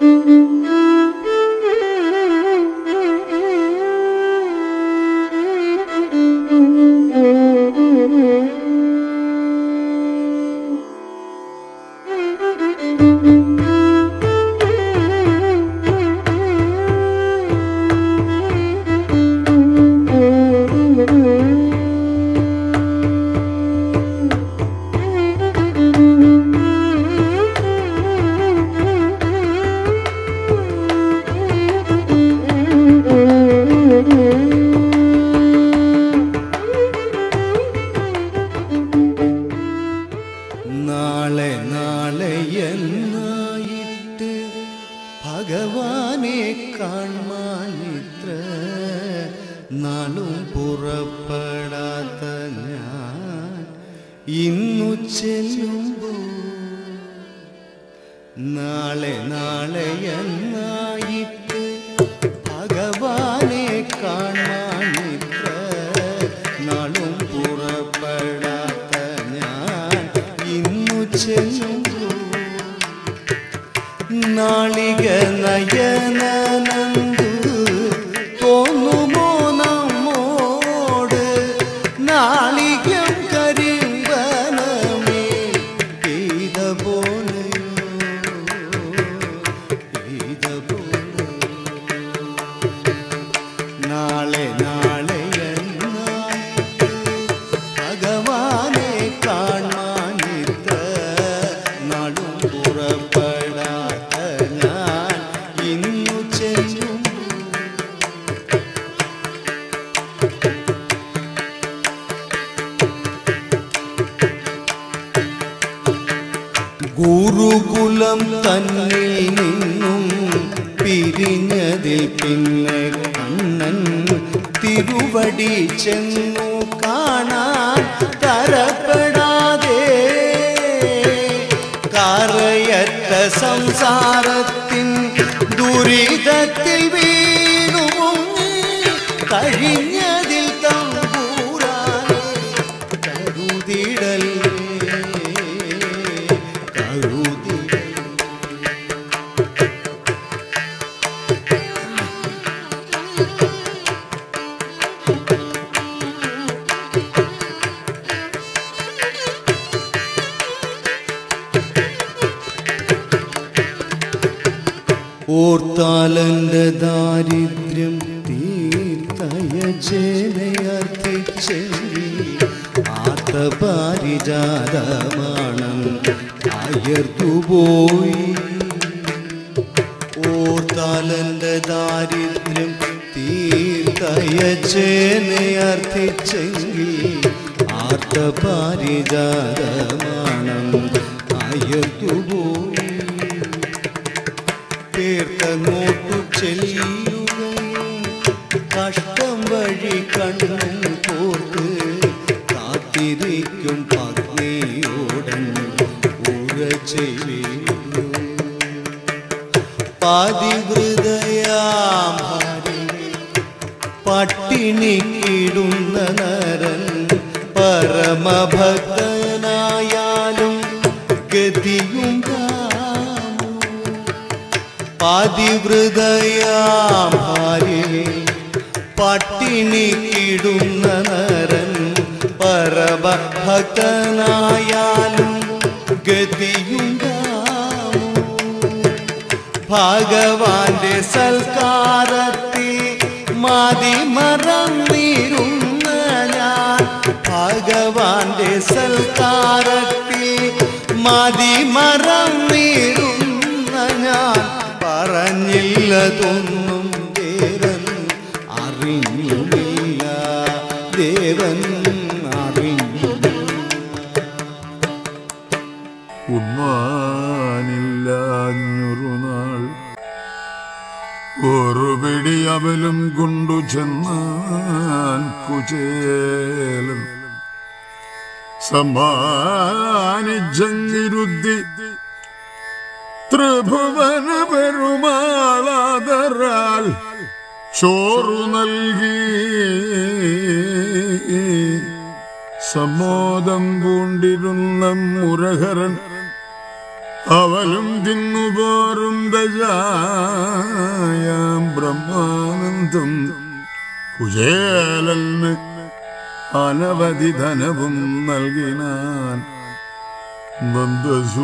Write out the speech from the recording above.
നാളെ നാളും പുറപ്പെടാത്ത ഞാൻ ഇന്നു ചെല്ലുമ്പോ നാളെ നാളെ എന്നായിട്ട് ഭഗവാനെ കാണാൻ ഇത്ര നാളും പുറപ്പെടാത്ത ഞാൻ ഇന്നു ചെല്ലുമ്പോ നാളിക നയനനന്ദു ഗുരുകുലം തന്നിൽ നിന്നും പിരിഞ്ഞതിൽ പിന്നെ കണ്ണൻ തിരുവടി ചെന്നു കാണാൻ തരപ്പെടാതെ. കറയത്ത സംസാരത്തിൻ ദുരിതത്തിൽ വീണു മുങ്ങി. ഓർത്താലന്റെ ദാരിദ്ര്യം തീർത്തയജനയർത്തിച്ചെങ്കിൽ ആത്തപാരിജാതമാണം അയർത്തുപോയി. ഓർത്താലന്റെ ദാരിദ്ര്യം തീർത്തയജനയർത്തിച്ചെങ്കിൽ ആർത്തപാരിജാതമാണം അയർത്തുപോയി. തീർത്തങ്ങോട്ടു ചെല്ലുക കഷ്ടം വഴി കണ്ണും പോർത്ത് കാത്തിരിക്കും പത്നിയോടൻ ഉറച്ചെയ്തു പതിവൃതയാം പട്ടിണി പട്ടിണിക്കിടുന്ന നരൻ പരമഭക്തനായാലും പതിവൃതയാം ഭാര്യയെ പട്ടിണിക്കിടുന്ന നരൻ പരഭക്തനായാലും ഗതിയുണ്ടാവും ഭഗവാന്റെ സൽക്കാരത്തിൽ മതി ഭഗവാന്റെ സൽക്കാരത്തെ മതി മറന്നിരുന്ന പറഞ്ഞില്ലതൊന്നും ദേവൻ അറിഞ്ഞില്ല. ദേവൻ അറിഞ്ഞുമില്ല ഉണ്മാനില്ലാഞ്ഞൊരു നാൾ ഒരു പിടി അവലും കൊണ്ടു ചെന്നാൻ കുചേലൻ. സമ്മാനിച്ചങ്ങിരുദ്ധി ത്രിഭുവന പെരുമാളാതരാൽ ചോറു നൽകി. സമ്മോദം പൂണ്ടിരുന്ന മുരഹരൻ അവലും തിന്നുപോറും ദശായാം ബ്രഹ്മാനന്ദം. കുചേലന് അനവധി ധനവും നൽകിനാൻ من بزورم